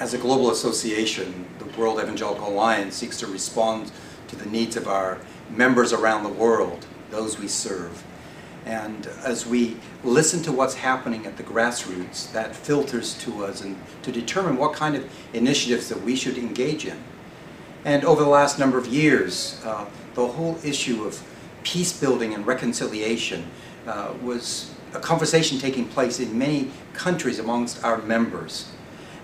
As a global association, the World Evangelical Alliance seeks to respond to the needs of our members around the world, those we serve. And as we listen to what's happening at the grassroots, that filters to us and to determine what kind of initiatives that we should engage in. And over the last number of years, uh, the whole issue of peace building and reconciliation uh, was a conversation taking place in many countries amongst our members.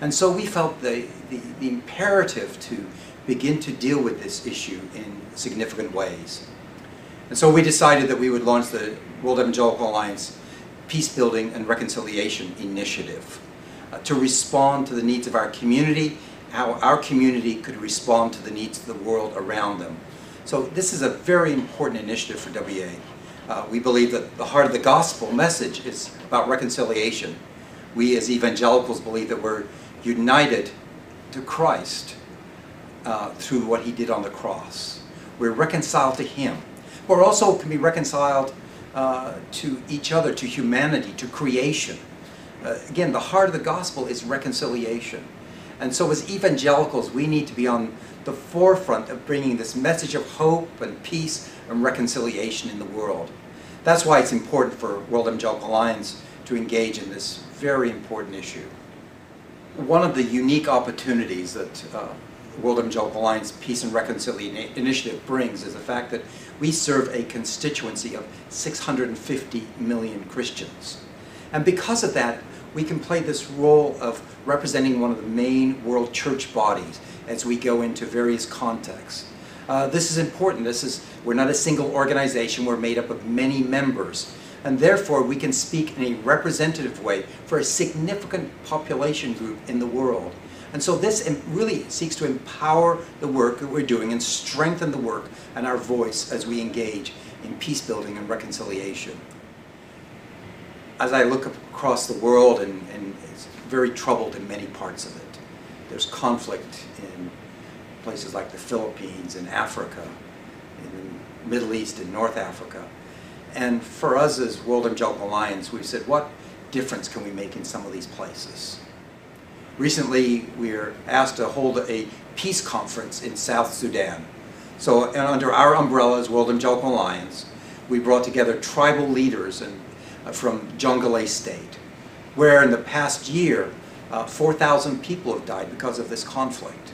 And so we felt the, the, the imperative to begin to deal with this issue in significant ways. And so we decided that we would launch the World Evangelical Alliance Peace Building and Reconciliation Initiative uh, to respond to the needs of our community, how our community could respond to the needs of the world around them. So this is a very important initiative for WEA. Uh, we believe that the heart of the gospel message is about reconciliation. We as evangelicals believe that we're united to Christ uh, through what he did on the cross. We're reconciled to him. We're also can be reconciled uh, to each other, to humanity, to creation. Uh, again, the heart of the gospel is reconciliation. And so as evangelicals, we need to be on the forefront of bringing this message of hope and peace and reconciliation in the world. That's why it's important for World Evangelical Alliance to engage in this very important issue. One of the unique opportunities that uh, World Evangelical Alliance Peace and Reconciliation Initiative brings is the fact that we serve a constituency of 650 million Christians. And because of that, we can play this role of representing one of the main world church bodies as we go into various contexts. Uh, this is important. This is, we're not a single organization. We're made up of many members. And therefore, we can speak in a representative way for a significant population group in the world. And so this really seeks to empower the work that we're doing and strengthen the work and our voice as we engage in peace building and reconciliation. As I look across the world and, and it's very troubled in many parts of it. There's conflict in places like the Philippines and Africa, in the Middle East and North Africa. And for us as World Evangelical Alliance, we said, what difference can we make in some of these places? Recently, we were asked to hold a peace conference in South Sudan. So under our umbrella as World Evangelical Alliance, we brought together tribal leaders and, uh, from Jonglei State, where in the past year, uh, 4,000 people have died because of this conflict.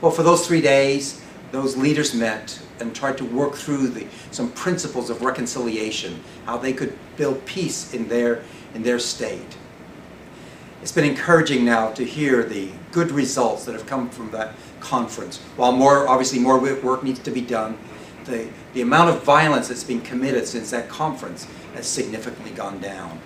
Well, for those three days, those leaders met and tried to work through the, some principles of reconciliation, how they could build peace in their, in their state it's been encouraging now to hear the good results that have come from that conference. While more, obviously more work needs to be done, the, the amount of violence that's been committed since that conference has significantly gone down.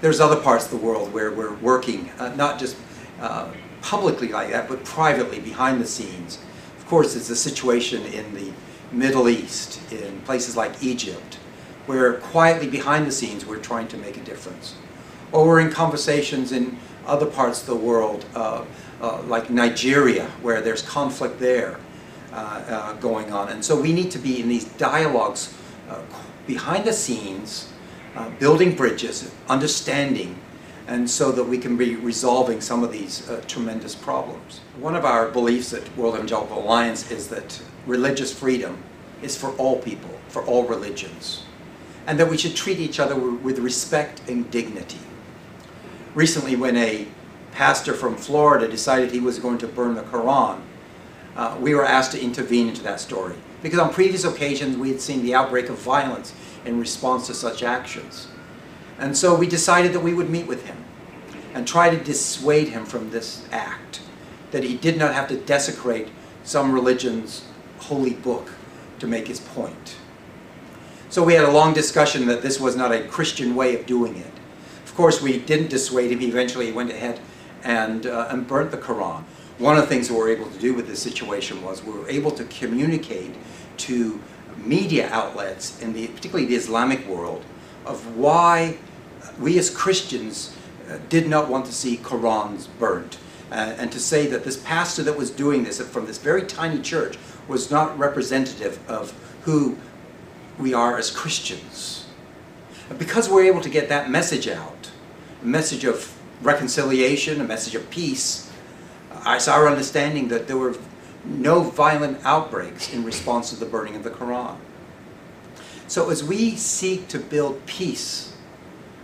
There's other parts of the world where we're working, uh, not just uh, publicly like that, but privately behind the scenes. Of course, it's the situation in the Middle East, in places like Egypt, where quietly behind the scenes we're trying to make a difference or we're in conversations in other parts of the world, uh, uh, like Nigeria, where there's conflict there uh, uh going on. And so we need to be in these dialogues uh, behind the scenes, uh, building bridges, understanding, and so that we can be resolving some of these tremendous problems. One of our beliefs at World Evangelical Alliance is that religious freedom is for all people, for all religions, and that we should treat each other with respect and dignity recently when a pastor from Florida decided he was going to burn the Quran, uh, we were asked to intervene into that story. Because on previous occasions we had seen the outbreak of violence in response to such actions. And so we decided that we would meet with him and try to dissuade him from this act, that he did not have to desecrate some religion's holy book to make his point. So we had a long discussion that this was not a Christian way of doing it Of course, we didn't dissuade him. He eventually went ahead and, uh, and burnt the Quran. One of the things we were able to do with this situation was we were able to communicate to media outlets, in the, particularly the Islamic world, of why we as Christians uh, did not want to see Qurans burned. Uh, and to say that this pastor that was doing this from this very tiny church was not representative of who we are as Christians. because we're able to get that message out, a message of reconciliation, a message of peace, it's our understanding that there were no violent outbreaks in response to the burning of the Quran. So as we seek to build peace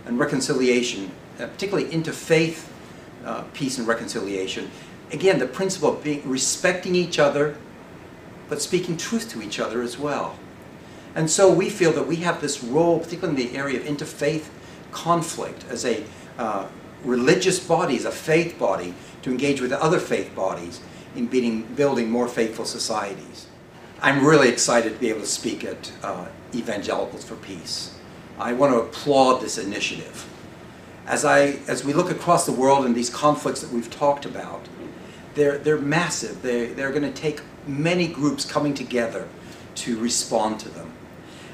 and reconciliation, uh, particularly interfaith uh, peace and reconciliation, again, the principle of being respecting each other, but speaking truth to each other as well. And so we feel that we have this role, particularly in the area of interfaith conflict, as a uh, religious body, as a faith body, to engage with other faith bodies in building, building more faithful societies. I'm really excited to be able to speak at uh, Evangelicals for Peace. I want to applaud this initiative. As, I, as we look across the world and these conflicts that we've talked about, they're, they're massive. They, they're going to take many groups coming together to respond to them.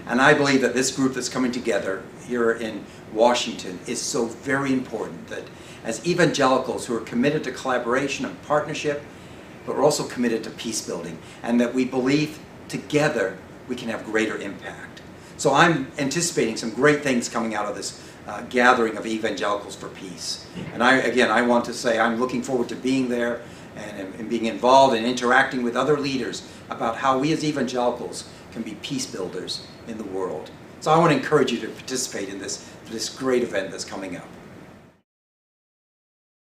And I believe that this group that's coming together here in Washington is so very important that as evangelicals who are committed to collaboration and partnership, but we're also committed to peace building, and that we believe together we can have greater impact. So I'm anticipating some great things coming out of this uh, gathering of evangelicals for peace. And I, again, I want to say I'm looking forward to being there and, and being involved and interacting with other leaders about how we as evangelicals can be peace builders in the world. So I want to encourage you to participate in this, this great event that's coming up.